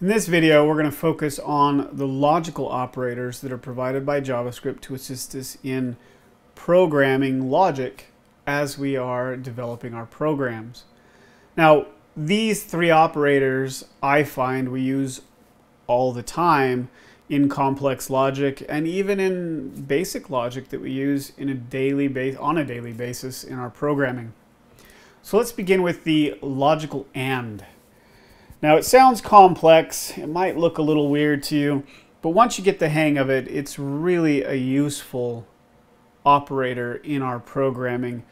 In this video, we're going to focus on the logical operators that are provided by JavaScript to assist us in programming logic as we are developing our programs. Now, these three operators I find we use all the time in complex logic and even in basic logic that we use in a daily on a daily basis in our programming. So let's begin with the logical AND. Now it sounds complex, it might look a little weird to you, but once you get the hang of it, it's really a useful operator in our programming.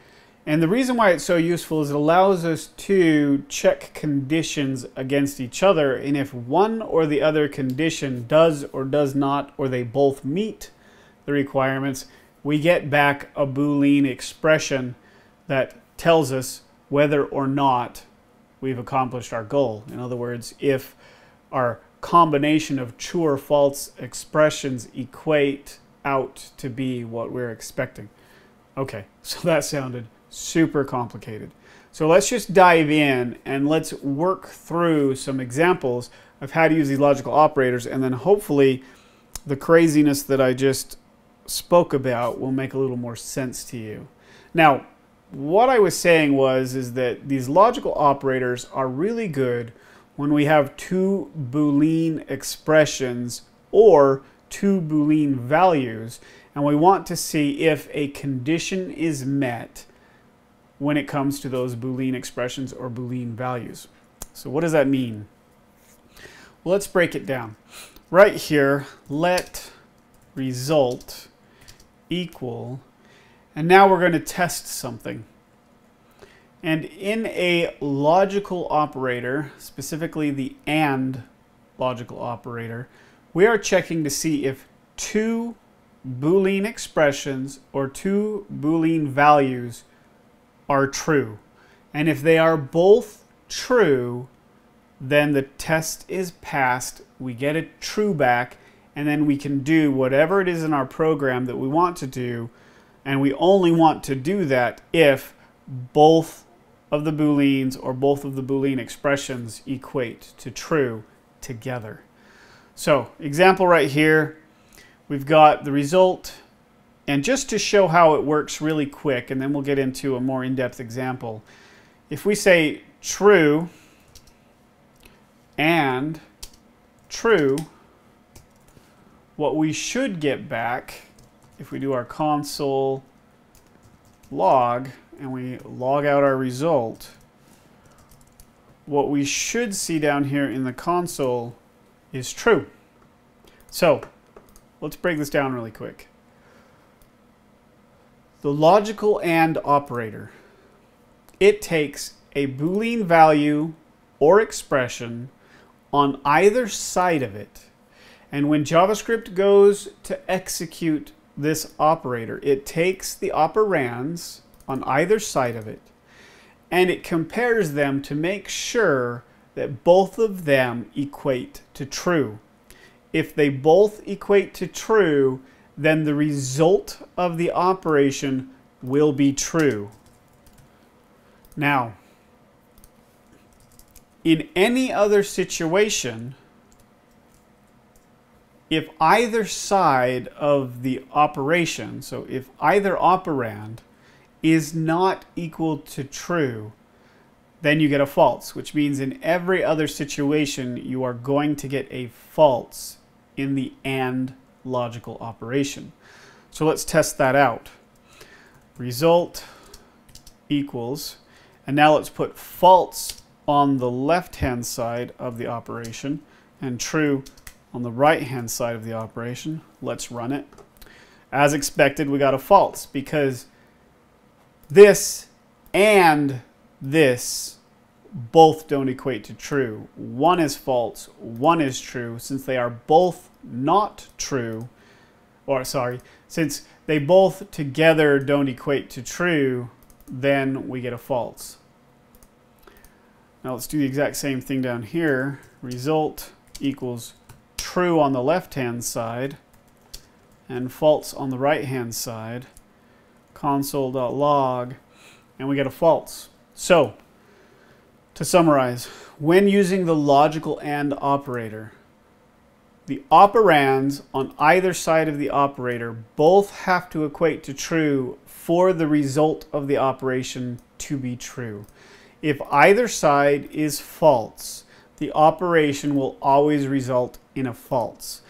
And the reason why it's so useful is it allows us to check conditions against each other. And if one or the other condition does or does not, or they both meet the requirements, we get back a Boolean expression that tells us whether or not we've accomplished our goal. In other words, if our combination of true or false expressions equate out to be what we're expecting. Okay, so that sounded super complicated. So let's just dive in and let's work through some examples of how to use these logical operators and then hopefully the craziness that I just spoke about will make a little more sense to you. Now, what I was saying was is that these logical operators are really good when we have two Boolean expressions or two Boolean values and we want to see if a condition is met when it comes to those Boolean expressions or Boolean values. So what does that mean? Well, let's break it down. Right here, let result equal, and now we're going to test something. And in a logical operator, specifically the AND logical operator, we are checking to see if two Boolean expressions or two Boolean values are true. And if they are both true, then the test is passed. We get a true back, and then we can do whatever it is in our program that we want to do. And we only want to do that if both of the booleans or both of the boolean expressions equate to true together. So, example right here, we've got the result and just to show how it works really quick, and then we'll get into a more in-depth example. If we say true and true, what we should get back, if we do our console log, and we log out our result, what we should see down here in the console is true. So, let's break this down really quick. The logical AND operator. It takes a Boolean value or expression on either side of it. And when JavaScript goes to execute this operator, it takes the operands on either side of it and it compares them to make sure that both of them equate to true. If they both equate to true, then the result of the operation will be true. Now, in any other situation, if either side of the operation, so if either operand is not equal to true, then you get a false, which means in every other situation you are going to get a false in the AND logical operation. So let's test that out. Result equals, and now let's put false on the left-hand side of the operation and true on the right-hand side of the operation. Let's run it. As expected, we got a false because this and this both don't equate to true. One is false, one is true. Since they are both not true, or sorry, since they both together don't equate to true, then we get a false. Now let's do the exact same thing down here. Result equals true on the left-hand side and false on the right-hand side. Console.log, and we get a false. So, to summarize, when using the logical AND operator, the operands on either side of the operator both have to equate to true for the result of the operation to be true. If either side is false, the operation will always result in a false.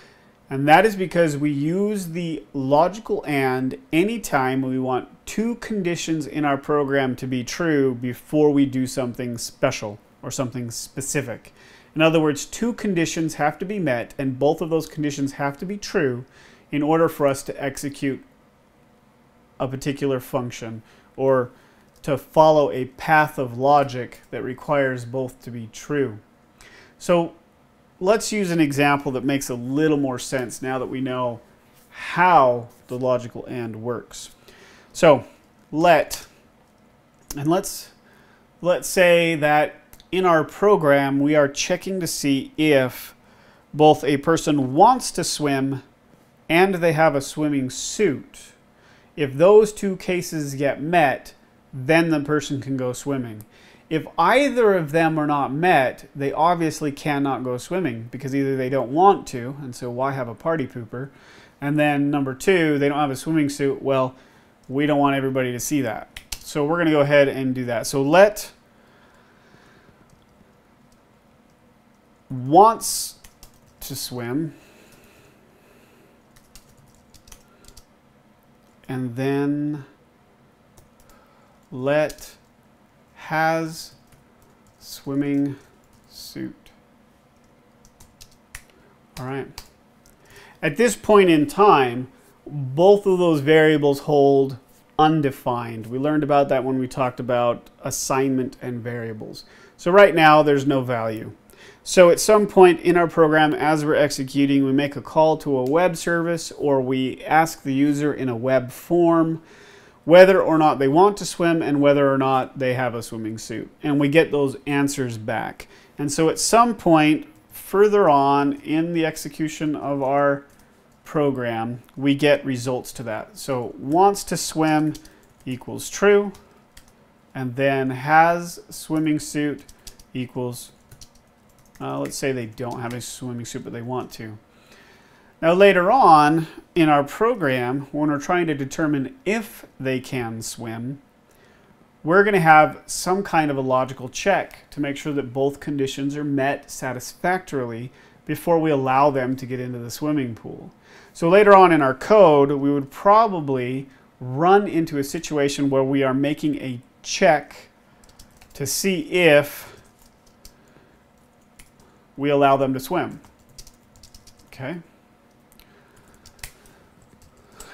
And that is because we use the logical AND anytime we want two conditions in our program to be true before we do something special or something specific. In other words, two conditions have to be met and both of those conditions have to be true in order for us to execute a particular function or to follow a path of logic that requires both to be true. So let's use an example that makes a little more sense now that we know how the logical AND works. So let, and let's, let's say that in our program we are checking to see if both a person wants to swim and they have a swimming suit. If those two cases get met, then the person can go swimming. If either of them are not met, they obviously cannot go swimming because either they don't want to, and so why have a party pooper? And then number two, they don't have a swimming suit. Well, we don't want everybody to see that. So we're going to go ahead and do that. So let wants to swim and then let has swimming suit. All right. At this point in time, both of those variables hold undefined. We learned about that when we talked about assignment and variables. So right now, there's no value. So at some point in our program, as we're executing, we make a call to a web service or we ask the user in a web form whether or not they want to swim and whether or not they have a swimming suit. And we get those answers back. And so at some point further on in the execution of our program, we get results to that. So wants to swim equals true, and then has swimming suit equals, uh, let's say they don't have a swimming suit, but they want to. Now later on in our program, when we're trying to determine if they can swim, we're going to have some kind of a logical check to make sure that both conditions are met satisfactorily before we allow them to get into the swimming pool. So later on in our code, we would probably run into a situation where we are making a check to see if we allow them to swim. Okay.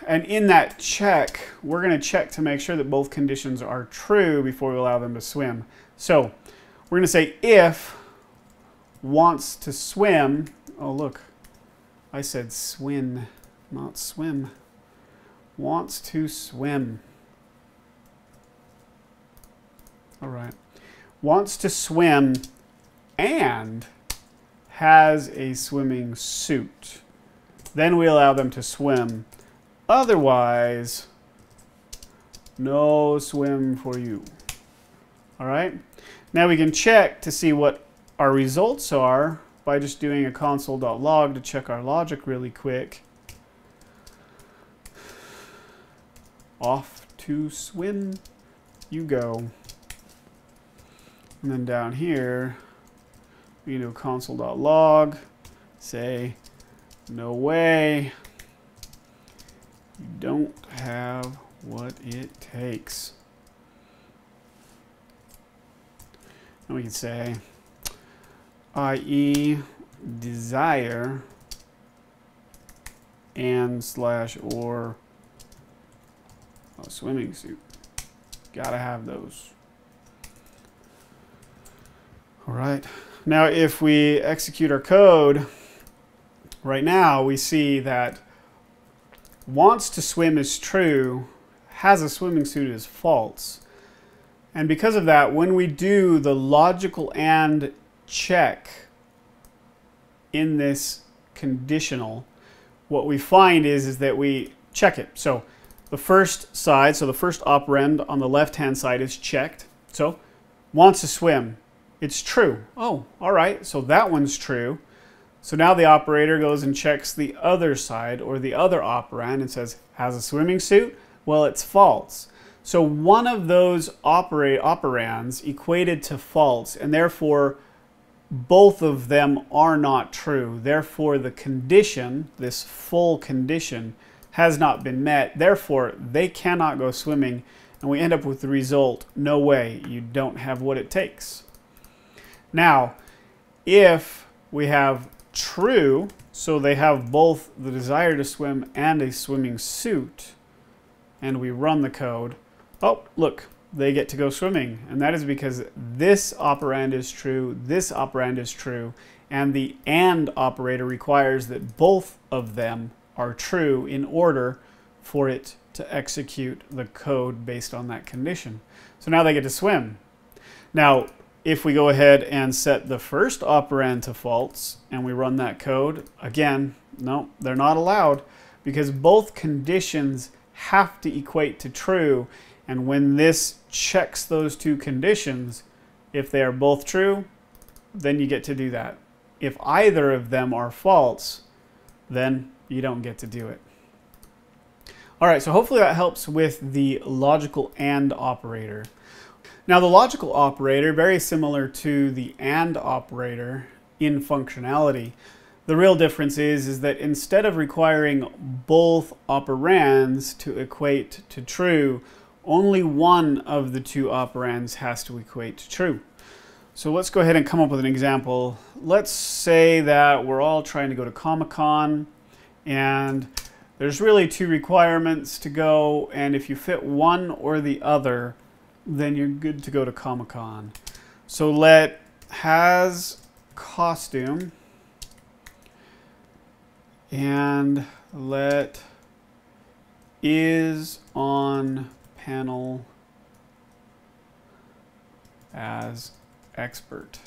And in that check, we're going to check to make sure that both conditions are true before we allow them to swim. So we're going to say if wants to swim. Oh, look, I said swim, not swim. Wants to swim. All right. Wants to swim and has a swimming suit. Then we allow them to swim Otherwise, no swim for you. All right. Now we can check to see what our results are by just doing a console.log to check our logic really quick. Off to swim you go. And then down here, we do console.log, say, no way, you don't have what it takes. And we can say, i.e. desire and slash or a swimming suit. Gotta have those. All right. Now, if we execute our code, right now we see that wants to swim is true, has a swimming suit is false. And because of that, when we do the logical and check in this conditional, what we find is, is that we check it. So the first side, so the first operand on the left-hand side is checked. So wants to swim. it's true. Oh, all right, so that one's true. So now the operator goes and checks the other side or the other operand and says, has a swimming suit? Well, it's false. So one of those operate operands equated to false, and therefore both of them are not true. Therefore, the condition, this full condition, has not been met. Therefore, they cannot go swimming, and we end up with the result no way, you don't have what it takes. Now, if we have true, so they have both the desire to swim and a swimming suit, and we run the code, oh, look, they get to go swimming. And that is because this operand is true, this operand is true, and the AND operator requires that both of them are true in order for it to execute the code based on that condition. So now they get to swim. Now, if we go ahead and set the first operand to false and we run that code, again, no, they're not allowed because both conditions have to equate to true. And when this checks those two conditions, if they are both true, then you get to do that. If either of them are false, then you don't get to do it. All right, so hopefully that helps with the logical AND operator. Now the logical operator, very similar to the AND operator in functionality. The real difference is, is that instead of requiring both operands to equate to true, only one of the two operands has to equate to true. So let's go ahead and come up with an example. Let's say that we're all trying to go to Comic-Con and there's really two requirements to go and if you fit one or the other, then you're good to go to Comic Con. So let has costume and let is on panel as expert.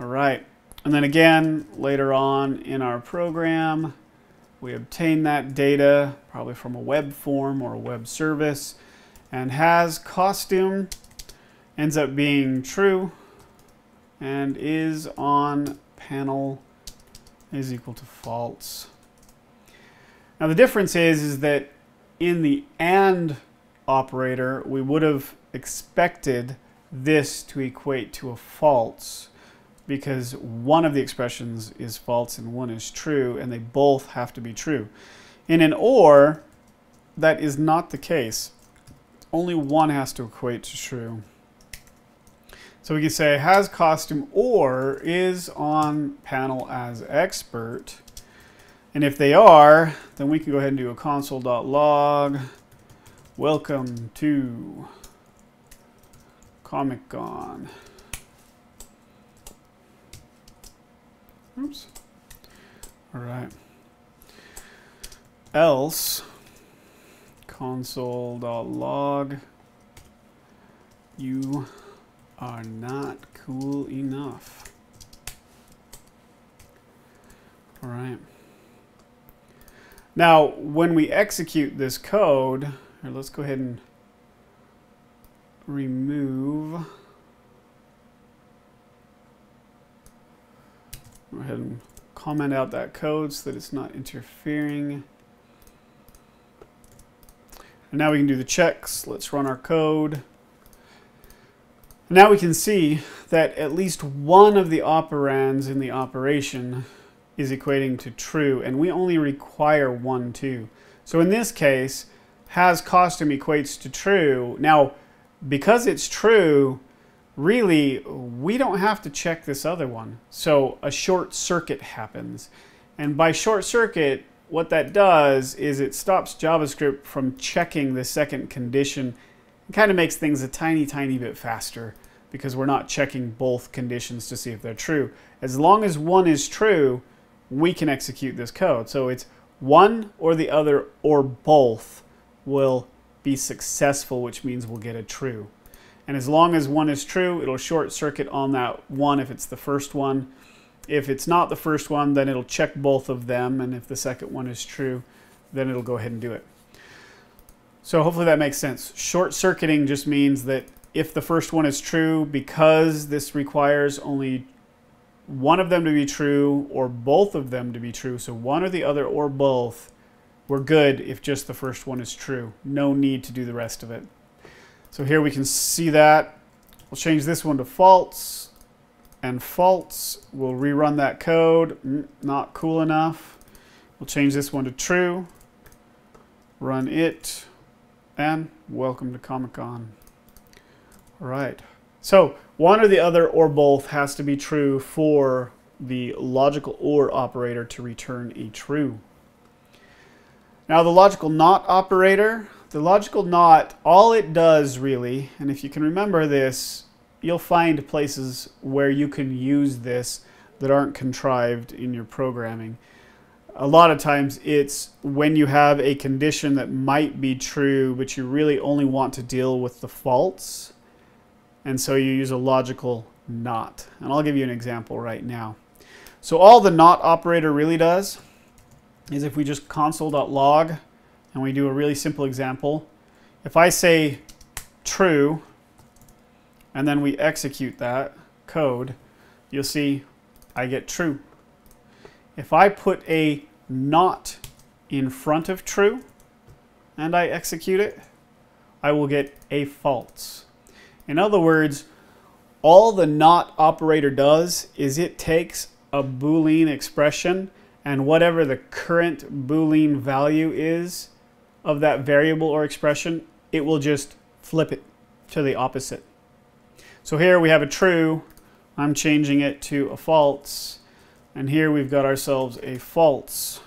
All right. And then again, later on in our program, we obtain that data probably from a web form or a web service and has costume ends up being true and is on panel is equal to false. Now the difference is, is that in the AND operator, we would have expected this to equate to a false because one of the expressions is false and one is true, and they both have to be true. In an OR, that is not the case only one has to equate to true. So we can say has costume or is on panel as expert. And if they are, then we can go ahead and do a console.log. Welcome to Comic Con. Oops. All right. Else console.log you are not cool enough. All right. Now, when we execute this code, here, let's go ahead and remove. Go ahead and comment out that code so that it's not interfering. And now we can do the checks. Let's run our code. Now we can see that at least one of the operands in the operation is equating to true, and we only require one too. So in this case, has costume equates to true. Now, because it's true, really, we don't have to check this other one. So a short circuit happens. And by short circuit, what that does is it stops JavaScript from checking the second condition. It kind of makes things a tiny, tiny bit faster because we're not checking both conditions to see if they're true. As long as one is true, we can execute this code. So it's one or the other or both will be successful, which means we'll get a true. And as long as one is true, it'll short circuit on that one if it's the first one. If it's not the first one, then it'll check both of them. And if the second one is true, then it'll go ahead and do it. So hopefully that makes sense. Short circuiting just means that if the first one is true because this requires only one of them to be true or both of them to be true. So one or the other or both, we're good if just the first one is true. No need to do the rest of it. So here we can see that. We'll change this one to false and false. We'll rerun that code. Not cool enough. We'll change this one to true. Run it. And welcome to Comic-Con. All right. So one or the other or both has to be true for the logical OR operator to return a true. Now the logical NOT operator, the logical NOT, all it does really, and if you can remember this, you'll find places where you can use this that aren't contrived in your programming. A lot of times it's when you have a condition that might be true, but you really only want to deal with the false and so you use a logical not. And I'll give you an example right now. So all the not operator really does is if we just console.log and we do a really simple example, if I say true and then we execute that code, you'll see I get true. If I put a not in front of true and I execute it, I will get a false. In other words, all the not operator does is it takes a Boolean expression and whatever the current Boolean value is of that variable or expression, it will just flip it to the opposite. So here we have a true, I'm changing it to a false, and here we've got ourselves a false.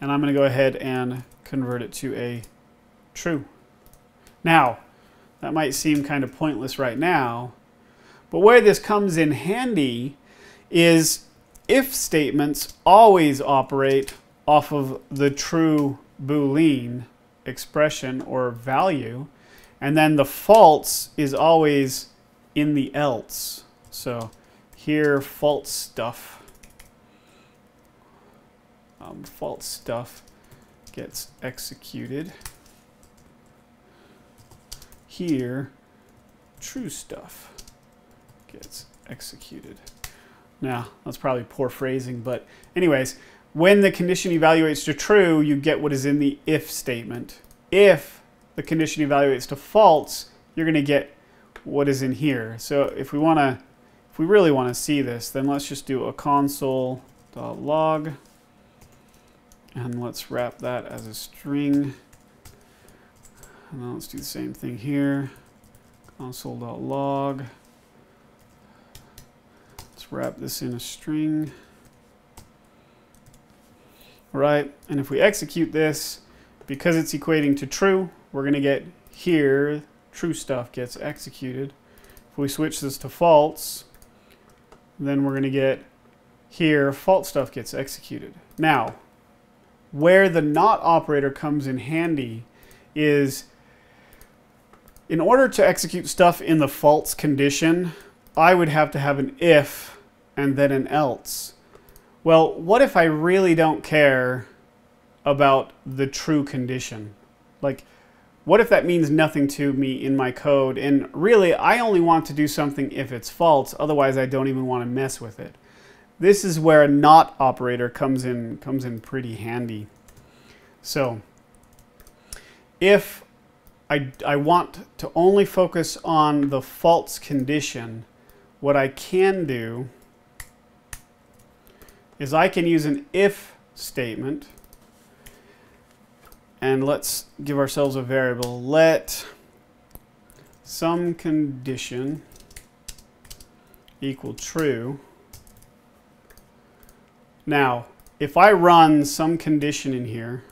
And I'm going to go ahead and convert it to a true. Now, that might seem kind of pointless right now. But where this comes in handy is if statements always operate off of the true Boolean expression or value, and then the false is always in the else. So here, false stuff. Um, false stuff gets executed here, true stuff gets executed. Now, that's probably poor phrasing, but anyways, when the condition evaluates to true, you get what is in the if statement. If the condition evaluates to false, you're going to get what is in here. So if we want to, if we really want to see this, then let's just do a console.log and let's wrap that as a string. And then let's do the same thing here. Console.log. Let's wrap this in a string. All right, and if we execute this, because it's equating to true, we're going to get here, true stuff gets executed. If we switch this to false, then we're going to get here, false stuff gets executed. Now, where the not operator comes in handy is in order to execute stuff in the false condition, I would have to have an if and then an else. Well, what if I really don't care about the true condition? Like, what if that means nothing to me in my code? And really, I only want to do something if it's false. Otherwise, I don't even want to mess with it. This is where a not operator comes in, comes in pretty handy. So, if I, I want to only focus on the false condition, what I can do is I can use an if statement and let's give ourselves a variable. Let some condition equal true. Now, if I run some condition in here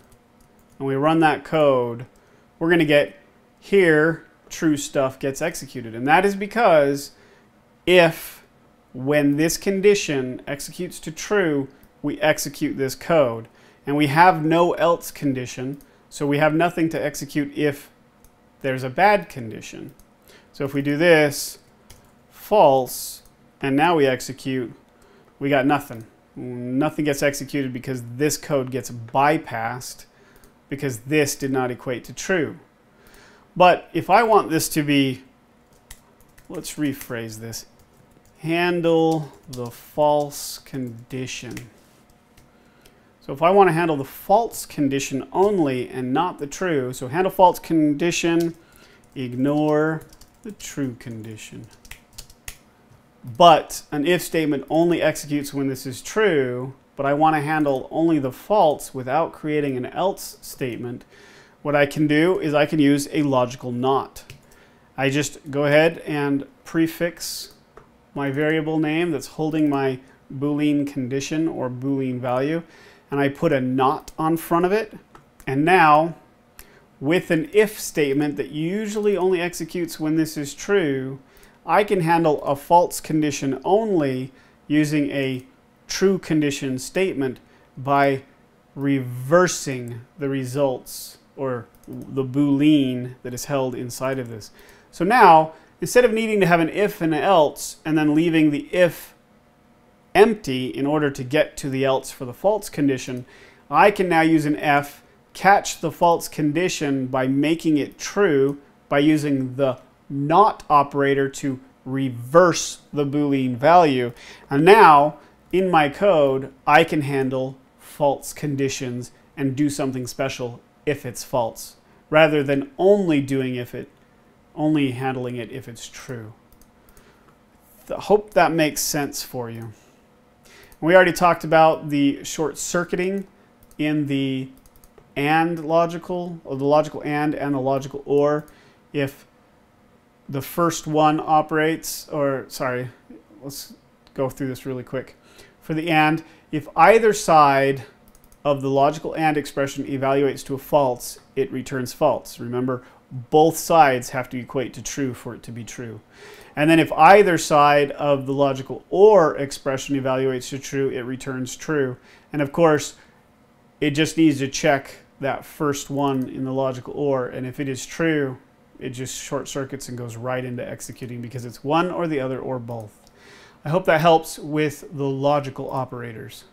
and we run that code, we're going to get here true stuff gets executed. And that is because if when this condition executes to true, we execute this code. And we have no else condition, so we have nothing to execute if there's a bad condition. So if we do this, false, and now we execute, we got nothing. Nothing gets executed because this code gets bypassed because this did not equate to true. But if I want this to be let's rephrase this. Handle the false condition. So if I want to handle the false condition only and not the true, so handle false condition, ignore the true condition. But an if statement only executes when this is true, but I want to handle only the false without creating an else statement, what I can do is I can use a logical not. I just go ahead and prefix my variable name that's holding my Boolean condition or Boolean value, and I put a not on front of it. And now, with an if statement that usually only executes when this is true, I can handle a false condition only using a true condition statement by reversing the results or the boolean that is held inside of this. So now, instead of needing to have an if and an else and then leaving the if empty in order to get to the else for the false condition, I can now use an f, catch the false condition by making it true by using the not operator to reverse the Boolean value. And now, in my code, I can handle false conditions and do something special if it's false, rather than only doing if it, only handling it if it's true. I hope that makes sense for you. We already talked about the short circuiting in the AND logical, or the logical AND and the logical OR. If the first one operates, or sorry, let's go through this really quick. For the AND, if either side of the logical AND expression evaluates to a false, it returns false. Remember, both sides have to equate to true for it to be true. And then if either side of the logical OR expression evaluates to true, it returns true. And of course, it just needs to check that first one in the logical OR. And if it is true, it just short circuits and goes right into executing because it's one or the other or both. I hope that helps with the logical operators.